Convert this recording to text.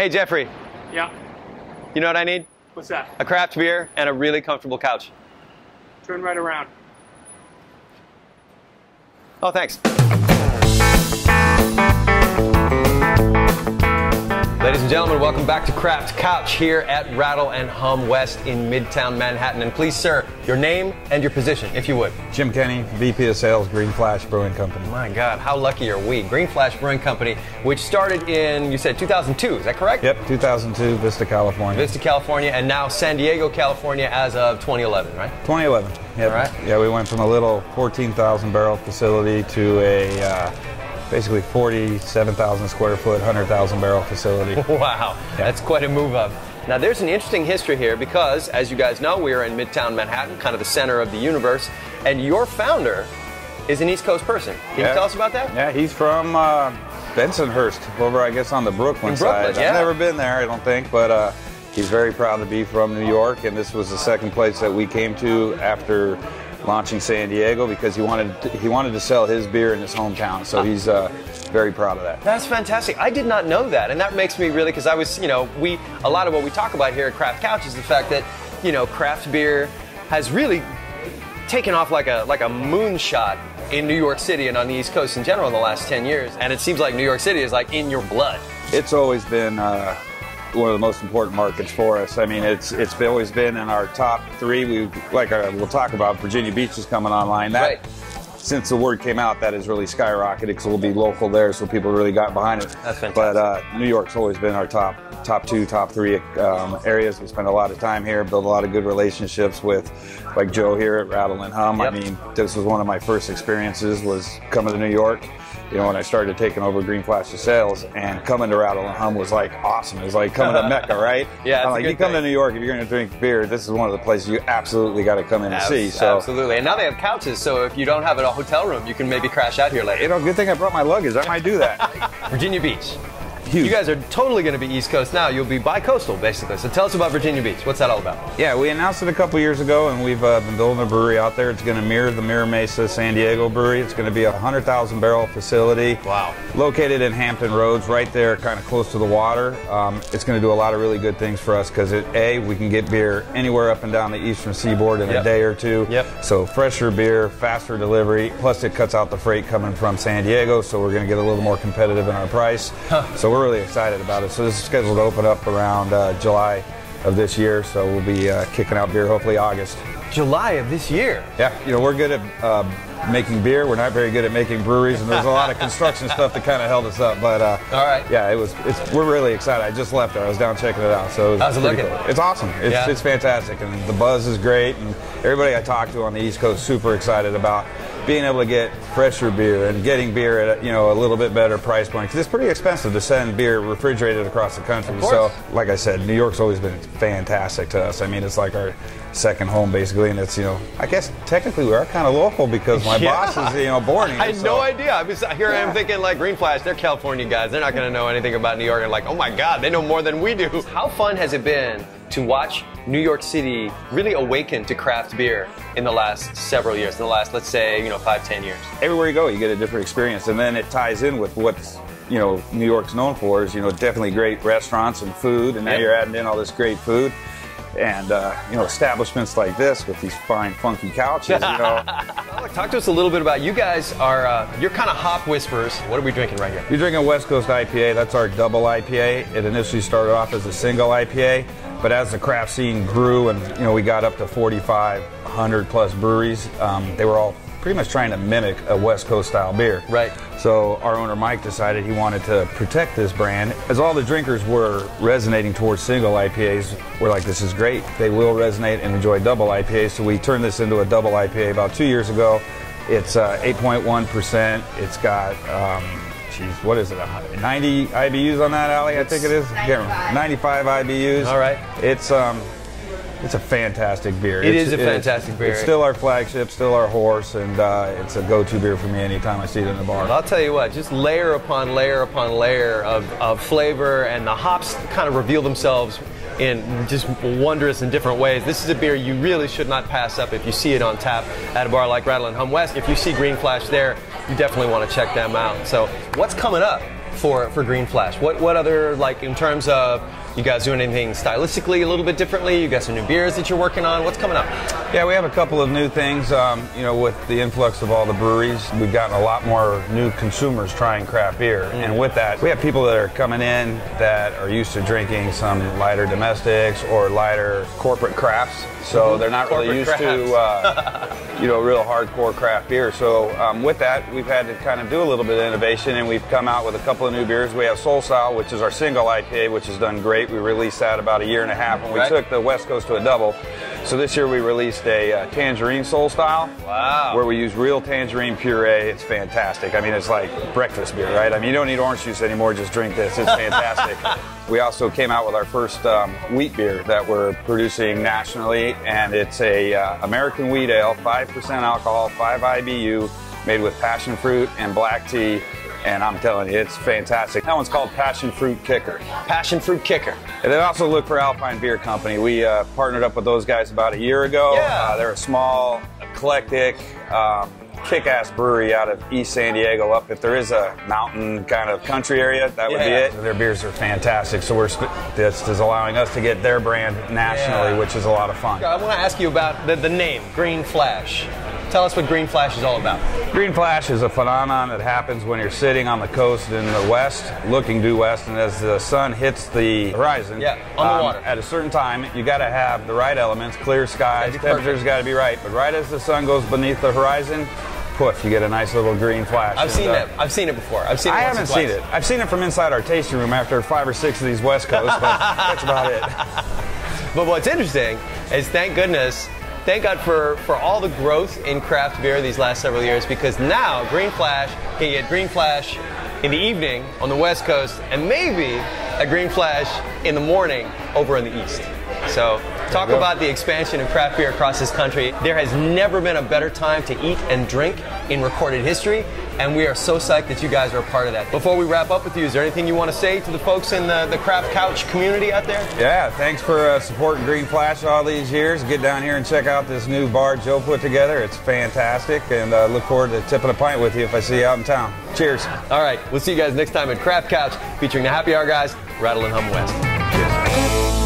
Hey, Jeffrey, Yeah. you know what I need? What's that? A craft beer and a really comfortable couch. Turn right around. Oh, thanks. And gentlemen, welcome back to Craft Couch here at Rattle and Hum West in Midtown Manhattan. And please, sir, your name and your position, if you would. Jim Kenny, VP of Sales, Green Flash Brewing Company. My God, how lucky are we? Green Flash Brewing Company, which started in, you said 2002, is that correct? Yep, 2002, Vista, California. Vista, California, and now San Diego, California as of 2011, right? 2011. Yep. All right. Yeah, we went from a little 14,000 barrel facility to a uh, basically 47,000 square foot, 100,000 barrel facility. Wow, that's quite a move up. Now, there's an interesting history here because, as you guys know, we are in Midtown Manhattan, kind of the center of the universe, and your founder is an East Coast person. Can you tell us about that? Yeah, he's from uh, Bensonhurst, over I guess on the Brooklyn, In Brooklyn, side. yeah. I've never been there, I don't think, but uh, he's very proud to be from New York, and this was the second place that we came to after launching San Diego because he wanted to, he wanted to sell his beer in his hometown. So he's uh, very proud of that. That's fantastic. I did not know that, and that makes me really because I was, you know, we a lot of what we talk about here at Craft Couch is the fact that, you know, craft beer has really taken off like a like a moonshot in New York City and on the East Coast in general in the last 10 years. And it seems like New York City is like in your blood. It's always been uh, one of the most important markets for us. I mean, it's it's always been in our top three. We like uh, we'll talk about Virginia Beach is coming online. That Right. Since the word came out, that has really skyrocketed because we'll be local there, so people really got behind it. That's fantastic. But uh, New York's always been our top top two, top three um, areas. We spend a lot of time here, build a lot of good relationships with, like Joe here at Rattle and Hum. Yep. I mean, this was one of my first experiences was coming to New York. You know, when I started taking over Green Flash of Sales and coming to Rattle and Hum was like awesome. It was like coming to Mecca, right? Yeah, I'm like, you come thing. to New York if you're going to drink beer. This is one of the places you absolutely got to come in and see. So, Absolutely. And now they have couches, so if you don't have a hotel room, you can maybe crash out here later. you know, good thing I brought my luggage. I might do that. Virginia Beach. Huge. You guys are totally going to be East Coast now. You'll be bi-coastal, basically. So tell us about Virginia Beach. What's that all about? Yeah, we announced it a couple years ago, and we've uh, been building a brewery out there. It's going to mirror the Mira Mesa San Diego brewery. It's going to be a 100,000 barrel facility. Wow. Located in Hampton Roads, right there, kind of close to the water. Um, it's going to do a lot of really good things for us because, A, we can get beer anywhere up and down the eastern seaboard in Yep. a day or two. Yep. So, fresher beer, faster delivery, plus it cuts out the freight coming from San Diego, so we're going to get a little more competitive in our price. Huh. So, we're really excited about it. So, this is scheduled to open up around uh, July of this year, so we'll be uh, kicking out beer hopefully August. July of this year. Yeah, you know, we're good at uh, making beer. We're not very good at making breweries, and there's a lot of construction stuff that kind of held us up. But uh, All right. yeah, it was. It's, we're really excited. I just left there. I was down checking it out, so it was How's it looking? cool. It's awesome. It's, Yeah. it's fantastic, and the buzz is great. And everybody I talked to on the East Coast super excited about being able to get fresher beer and getting beer at a, you know a little bit better price point because it's pretty expensive to send beer refrigerated across the country. So, like I said, New York's always been fantastic to us. I mean, it's like our second home basically, and it's you know I guess technically we are kind of local because my Yeah. boss is you know born here. I had so- no idea. I was here. I am thinking like Green Flash. They're California guys. They're not going to know anything about New York. And like, oh my God, they know more than we do. How fun has it been to watch New York City really awaken to craft beer in the last several years? In the last, let's say, you know, five, ten years. everywhere you go, you get a different experience, and then it ties in with what's you know New York's known for is you know definitely great restaurants and food, and now Yep. you're adding in all this great food, and uh, you know establishments like this with these fine funky couches, you know. Talk to us a little bit about you guys. Are uh, you're kind of hop whisperers? What are we drinking right here? You're drinking West Coast IPA. That's our double IPA. It initially started off as a single IPA, but as the craft scene grew and you know we got up to 4,500 plus breweries, um, they were all pretty much trying to mimic a West Coast style beer. Right. So our owner Mike decided he wanted to protect this brand. As all the drinkers were resonating towards single IPAs, we're like, this is great. They will resonate and enjoy double IPAs. So we turned this into a double IPA about two years ago. It's uh, 8.1%. It's got, um, geez, what is it? 90 IBUs on that, Allie? I think it is. I can't remember. 95 IBUs. All right. It's um, it's a fantastic beer. It It's- is a it's- fantastic beer. It's still our flagship, still our horse, and uh, it's a go-to beer for me anytime I see it in the bar. Well, I'll tell you what, just layer upon layer upon layer of, of flavor, and the hops kind of reveal themselves in just wondrous and different ways. This is a beer you really should not pass up if you see it on tap at a bar like Rattle and Hum West. If you see Green Flash there, you definitely want to check them out. So, what's coming up for for Green Flash? What what other like in terms of you guys doing anything stylistically a little bit differently? You got some new beers that you're working on. What's coming up? Yeah, we have a couple of new things. Um, you know, with the influx of all the breweries, we've gotten a lot more new consumers trying craft beer. Mm. And with that, we have people that are coming in that are used to drinking some lighter domestics or lighter corporate crafts. So they're not really Mm-hmm. Corporate used to, uh, you know, real hardcore craft beer. So um, with that, we've had to kind of do a little bit of innovation, and we've come out with a couple of new beers. We have Soul Style, which is our single IPA, which has done great. We released that about a year and a half, and we Right. took the West Coast to a double. So this year we released a uh, tangerine Soul Style. Wow. Where we use real tangerine puree. It's fantastic. I mean, it's like breakfast beer, right? I mean, you don't need orange juice anymore. Just drink this. It's fantastic. we also came out with our first um, wheat beer that we're producing nationally, and it's a uh, American wheat ale, five percent alcohol, five IBU, made with passion fruit and black tea. And I'm telling you, it's fantastic. That one's called Passion Fruit Kicker. Passion fruit kicker. And then also look for Alpine Beer Company. We uh, partnered up with those guys about a year ago. Yeah. Uh, they're a small, eclectic, um, kick-ass brewery out of East San Diego. Up if there is a mountain kind of country area, that would be it. Their beers are fantastic. So we're this is allowing us to get their brand nationally, Yeah. which is a lot of fun. I want to ask you about the, the name Green Flash. Tell us what Green Flash is all about. Green flash is a phenomenon that happens when you're sitting on the coast in the west, looking due west, and as the sun hits the horizon, um, Yeah, on the water. at a certain time, you got to have the right elements, clear skies, temperatures got to be right. But right as the sun goes beneath the horizon, poof, you get a nice little green flash. I've seen uh, that. I've seen it before. I've seen it. I haven't seen it. I've seen it from inside our tasting room after five or six of these West Coast, but that's about it. But what's interesting is thank goodness, thank God for, for all the growth in craft beer these last several years because now Green Flash can get Green Flash in the evening on the West Coast and maybe a Green Flash in the morning over in the East. So talk about the expansion of craft beer across this country. There has never been a better time to eat and drink in recorded history, and we are so psyched that you guys are a part of that. Before we wrap up with you, is there anything you want to say to the folks in the, the craft couch community out there? Yeah, thanks for uh, supporting Green Flash all these years. Get down here and check out this new bar Joe put together. It's fantastic, and uh, look forward to tipping a pint with you if I see you out in town. Cheers. All right, we'll see you guys next time at Craft Couch featuring the Happy Hour guys, Rattle and Hum West. Cheers.